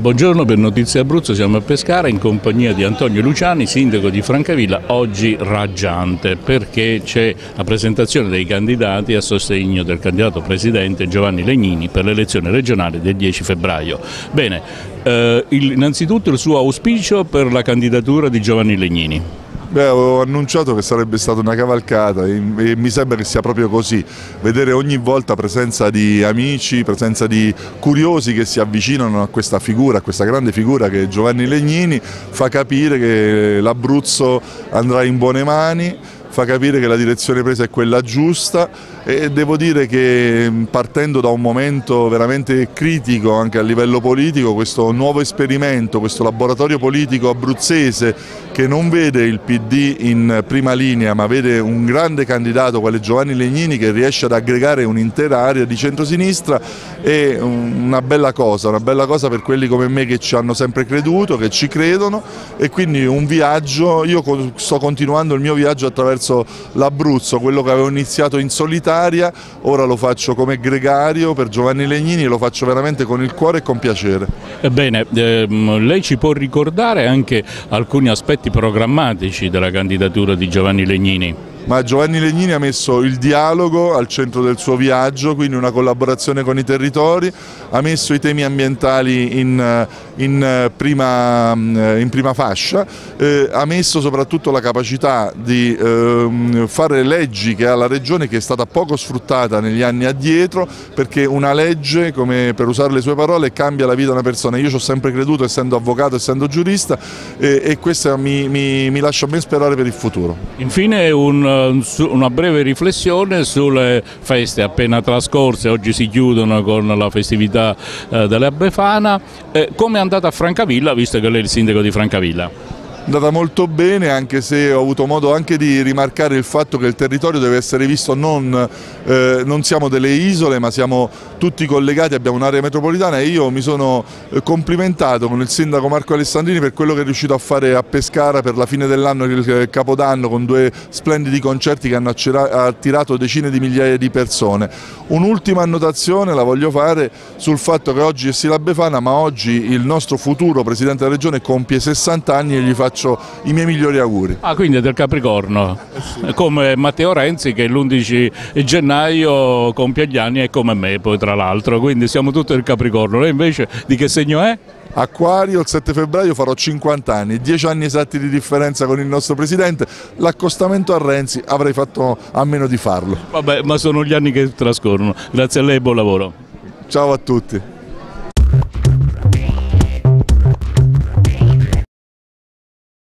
Buongiorno per Notizie Abruzzo, siamo a Pescara in compagnia di Antonio Luciani, sindaco di Francavilla, oggi raggiante perché c'è la presentazione dei candidati a sostegno del candidato presidente Giovanni Legnini per l'elezione regionale del 10 febbraio. Bene, eh, innanzitutto il suo auspicio per la candidatura di Giovanni Legnini. Beh, ho annunciato che sarebbe stata una cavalcata e mi sembra che sia proprio così, vedere ogni volta presenza di amici, presenza di curiosi che si avvicinano a questa figura, a questa grande figura che è Giovanni Legnini, fa capire che l'Abruzzo andrà in buone mani, fa capire che la direzione presa è quella giusta e devo dire che partendo da un momento veramente critico anche a livello politico, questo nuovo esperimento, questo laboratorio politico abruzzese che non vede il PD in prima linea ma vede un grande candidato quale Giovanni Legnini che riesce ad aggregare un'intera area di centrosinistra è una bella cosa, una bella cosa per quelli come me che ci hanno sempre creduto, che ci credono e quindi un viaggio, io sto continuando il mio viaggio attraverso l'Abruzzo, quello che avevo iniziato in solitaria, ora lo faccio come gregario per Giovanni Legnini e lo faccio veramente con il cuore e con piacere. Ebbene, ehm, lei ci può ricordare anche alcuni aspetti programmatici della candidatura di Giovanni Legnini? Ma Giovanni Legnini ha messo il dialogo al centro del suo viaggio, quindi una collaborazione con i territori, ha messo i temi ambientali in, in, prima, in prima, fascia, eh, ha messo soprattutto la capacità di eh, fare leggi che ha la Regione che è stata poco sfruttata negli anni addietro, perché una legge, come per usare le sue parole, cambia la vita di una persona. Io ci ho sempre creduto, essendo avvocato, essendo giurista, eh, e questo mi, mi, mi lascia ben sperare per il futuro. Infine un una breve riflessione sulle feste appena trascorse, oggi si chiudono con la festività eh, della Befana, eh, come è andata a Francavilla, visto che lei è il sindaco di Francavilla? Andata molto bene anche se ho avuto modo anche di rimarcare il fatto che il territorio deve essere visto non, eh, non siamo delle isole ma siamo tutti collegati, abbiamo un'area metropolitana e io mi sono eh, complimentato con il sindaco Marco Alessandrini per quello che è riuscito a fare a Pescara per la fine dell'anno, il Capodanno con due splendidi concerti che hanno attirato decine di migliaia di persone. Un'ultima annotazione la voglio fare sul fatto che oggi è Sila Befana ma oggi il nostro futuro Presidente della Regione compie 60 anni e gli faccio faccio i miei migliori auguri. Ah, quindi è del Capricorno, eh sì. come Matteo Renzi che l'11 gennaio compie gli anni e come me poi tra l'altro, quindi siamo tutti del Capricorno. Lei invece di che segno è? Acquario, il 7 febbraio farò 50 anni, 10 anni esatti di differenza con il nostro Presidente, l'accostamento a Renzi avrei fatto a meno di farlo. Vabbè, ma sono gli anni che trascorrono, grazie a lei e buon lavoro. Ciao a tutti.